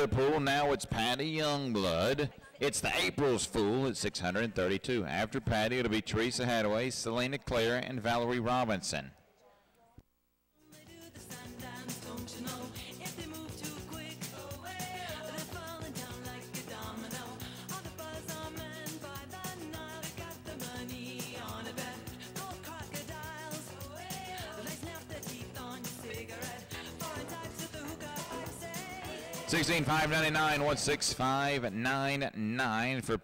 the pool. Now it's Patty Youngblood. It's the April's Fool at 632. After Patty, it'll be Teresa Hadaway, Selena Claire, and Valerie Robinson. Sixteen five ninety nine one six five nine nine for